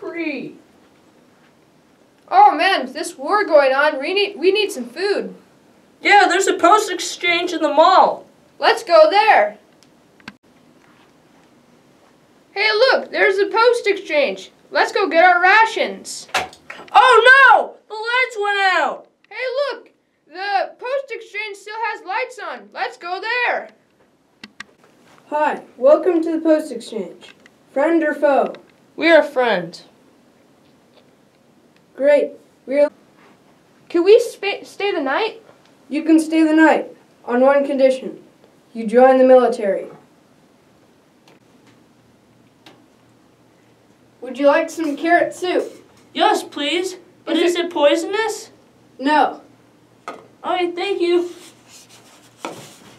hungry. Oh man, this war going on, we need, we need some food. Yeah, there's a post exchange in the mall. Let's go there. Hey look, there's a post exchange. Let's go get our rations. Oh no! The lights went out! Hey look, the post exchange still has lights on. Let's go there. Hi, welcome to the Post Exchange. Friend or foe? We are friends. Great. We're Can we spa- stay the night? you can stay the night on one condition. You join the military. Would you like some carrot soup? Yes, please. But Is is it poisonous? No. Alright, thank you.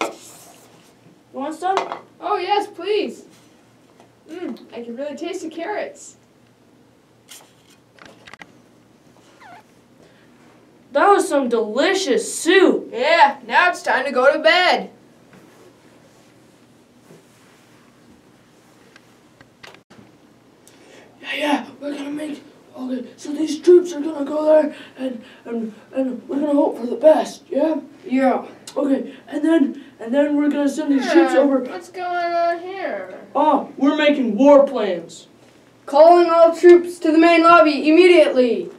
You want some? Oh yes, please. Mmm, I can really taste the carrots. Was some delicious soup. Yeah, now it's time to go to bed. Yeah, yeah, we're gonna make. Okay, so these troops are gonna go there, and and and we're gonna hope for the best. Yeah. Yeah. Okay, and then and then we're gonna send these troops over. What's going on here? Oh, we're making war plans. Calling all troops to the main lobby immediately.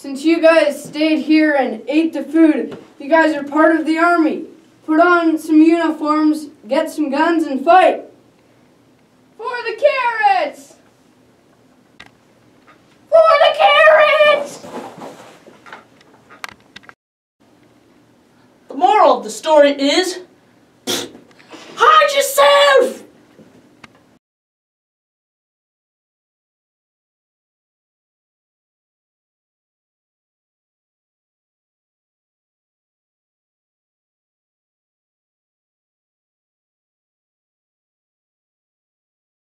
Since you guys stayed here and ate the food, you guys are part of the army. Put on some uniforms, get some guns, and fight. For the carrots! For the carrots! The moral of the story is!